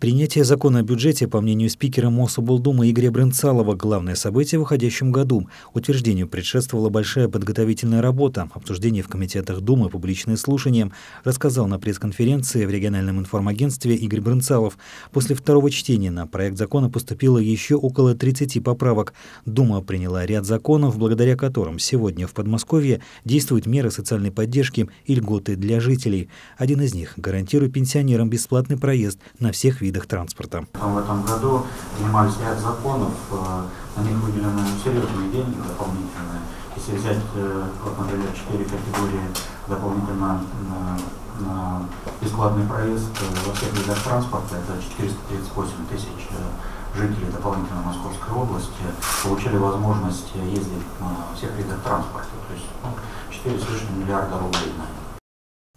Принятие закона о бюджете, по мнению спикера Мособлдумы Игоря Брынцалова, главное событие в выходящем году. Утверждению предшествовала большая подготовительная работа, обсуждение в комитетах Думы, публичные слушания, рассказал на пресс-конференции в региональном информагентстве Игорь Брынцалов. После второго чтения на проект закона поступило еще около 30 поправок. Дума приняла ряд законов, благодаря которым сегодня в Подмосковье действуют меры социальной поддержки и льготы для жителей. Один из них гарантирует пенсионерам бесплатный проезд на всех видах видах транспорта. В этом году принимались ряд законов, э, на них выделены серьезные деньги дополнительные. Если взять, э, вот, например, четыре категории дополнительно на, на бесплатный проезд э, во всех видах транспорта, это 438 тысяч жителей дополнительно Московской области получили возможность ездить на всех видах транспорта. То есть ну, 4 с лишним миллиарда рублей на это.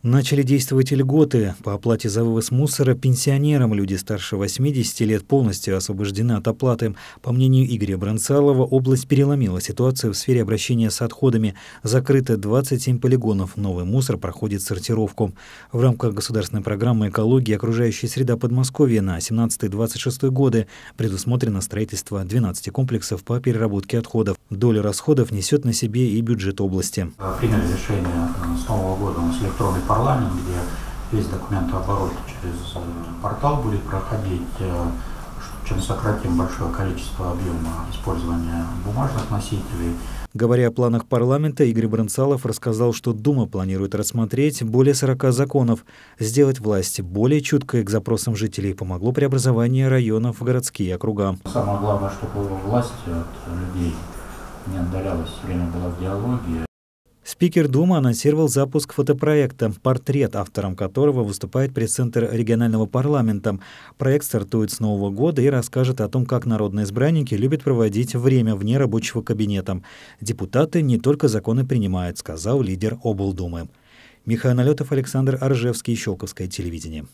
Начали действовать льготы по оплате за вывоз мусора пенсионерам. Люди старше 80 лет полностью освобождены от оплаты. По мнению Игоря Бронцалова, область переломила ситуацию в сфере обращения с отходами. Закрыто 27 полигонов. Новый мусор проходит сортировку. В рамках государственной программы «Экология окружающая среда Подмосковья» на 17-26 годы предусмотрено строительство 12 комплексов по переработке отходов. Доля расходов несет на себе и бюджет области. Приняли решение с нового года с электронной парламент, где весь документооборот через э, портал будет проходить, э, чем сократим большое количество объема использования бумажных носителей. Говоря о планах парламента, Игорь Бронцалов рассказал, что Дума планирует рассмотреть более 40 законов. Сделать власть более чуткой к запросам жителей помогло преобразование районов в городские округа. Самое главное, чтобы власть от людей не отдалялась, время была в диалоге. Спикер Думы анонсировал запуск фотопроекта «Портрет», автором которого выступает пресс-центр регионального парламента. Проект стартует с Нового года и расскажет о том, как народные избранники любят проводить время вне рабочего кабинета. Депутаты не только законы принимают, сказал лидер облдумы. Михаил Налетов, Александр Аржевский, Щелковское телевидение.